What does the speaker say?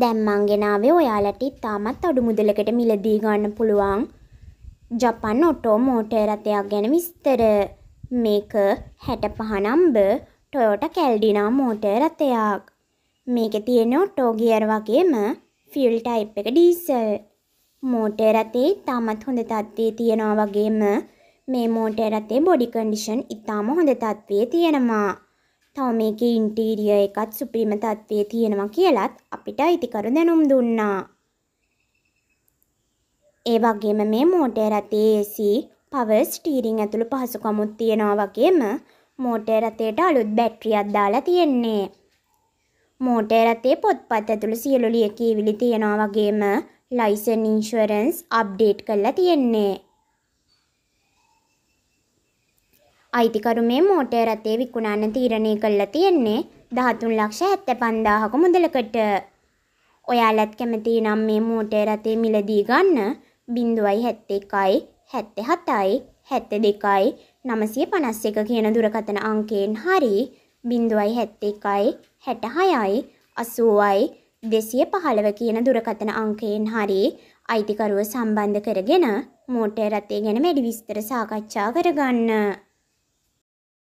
දැන් මං ගෙනාවේ ඔයාලට ඉතාමත් අඩු මුදලකට මිලදී ගන්න පුළුවන් ජපන් ඔටෝ මෝටර් රථයක් ගැන විස්තර. මේක 65 නම්බර් ටොයෝටා කැල්ඩිනා මෝටර් රථයක්. මේකේ තියෙන ඔටෝ ගියර් වගේම ෆියුල් ටයිප් එක ඩීසල්. මෝටර් රථේ ඉතාමත් හොඳ තත්ත්වයේ තියෙනවා වගේම මේ මෝටර් රථේ බොඩි කන්ඩිෂන් ඉතාම හොඳ තත්ත්වයේ තියෙනවා. තව මේකේ ඉන්ටීරියර් එකත් සුපිරිම තත්ත්වයේ තියෙනවා කියලත් අපිට අයිතිකරු දැනුම් දුන්නා. ඒ වගේම මේ මෝටර් රථයේ AC, පවර් ස්ටීරින් ඇතුළු පහසුකමුත් තියෙනවා වගේම මෝටර් රථයට අලුත් බැටරියක් දාලා තියෙන්නේ. මෝටර් රථයේ පොත්පත් ඇතුළු සියලු ලියකියවිලි තියෙනවා වගේම ලයිසන් ඉන්ෂුරන්ස් අප්ඩේට් කරලා තියෙන්නේ. අයිතිකරු මේ මෝටර් රථය විකුණන්න තීරණය කරලා තියෙන්නේ 13 ලක්ෂ 75000ක මුදලකට. ඔයාලත් කැමති නම් මේ මෝටර් රථය මිලදී ගන්න 071යි 77යි 72යි 951 කියන දුරකථන අංකයෙන් හරි 071යි 66යි 80යි 215 කියන දුරකථන අංකයෙන් හරි අයිතිකරුව සම්බන්ධ කරගෙන මෝටර් රථය ගැන වැඩි විස්තර සාකච්ඡා කරගන්න.